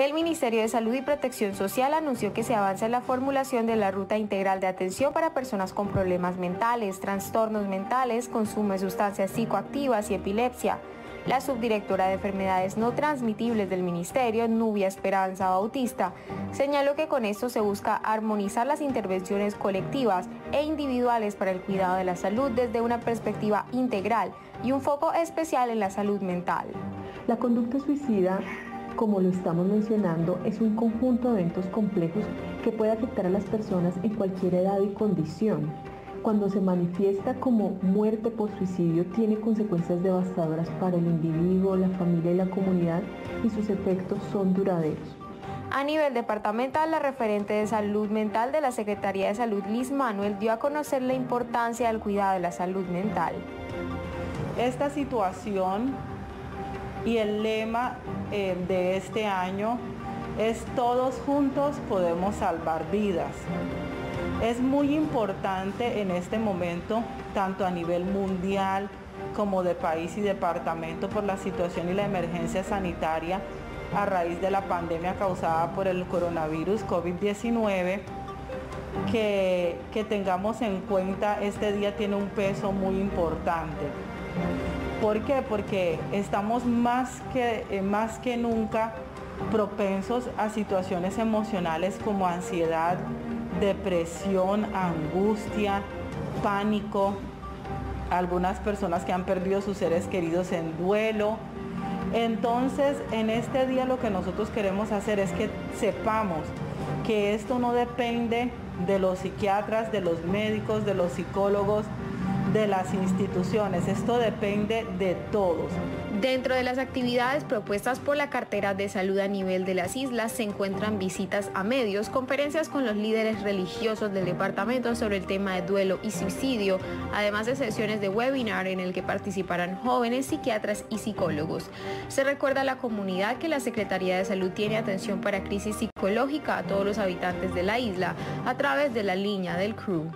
El Ministerio de Salud y Protección Social anunció que se avanza en la formulación de la ruta integral de atención para personas con problemas mentales, trastornos mentales, consumo de sustancias psicoactivas y epilepsia. La subdirectora de enfermedades no transmitibles del Ministerio, Nubia Esperanza Bautista, señaló que con esto se busca armonizar las intervenciones colectivas e individuales para el cuidado de la salud desde una perspectiva integral y un foco especial en la salud mental. La conducta suicida como lo estamos mencionando, es un conjunto de eventos complejos que puede afectar a las personas en cualquier edad y condición. Cuando se manifiesta como muerte por suicidio, tiene consecuencias devastadoras para el individuo, la familia y la comunidad y sus efectos son duraderos. A nivel departamental, la referente de salud mental de la Secretaría de Salud, Liz Manuel, dio a conocer la importancia del cuidado de la salud mental. Esta situación y el lema eh, de este año es todos juntos podemos salvar vidas. Es muy importante en este momento, tanto a nivel mundial como de país y departamento, por la situación y la emergencia sanitaria a raíz de la pandemia causada por el coronavirus COVID-19, que, que tengamos en cuenta este día tiene un peso muy importante. ¿Por qué? Porque estamos más que, eh, más que nunca propensos a situaciones emocionales como ansiedad, depresión, angustia, pánico, algunas personas que han perdido sus seres queridos en duelo. Entonces, en este día lo que nosotros queremos hacer es que sepamos que esto no depende de los psiquiatras, de los médicos, de los psicólogos, de las instituciones. Esto depende de todos. Dentro de las actividades propuestas por la cartera de salud a nivel de las islas se encuentran visitas a medios, conferencias con los líderes religiosos del departamento sobre el tema de duelo y suicidio, además de sesiones de webinar en el que participarán jóvenes psiquiatras y psicólogos. Se recuerda a la comunidad que la Secretaría de Salud tiene atención para crisis psicológica a todos los habitantes de la isla a través de la línea del CRU.